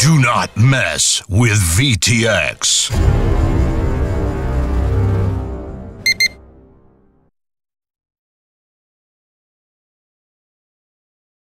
Do not mess with VTX.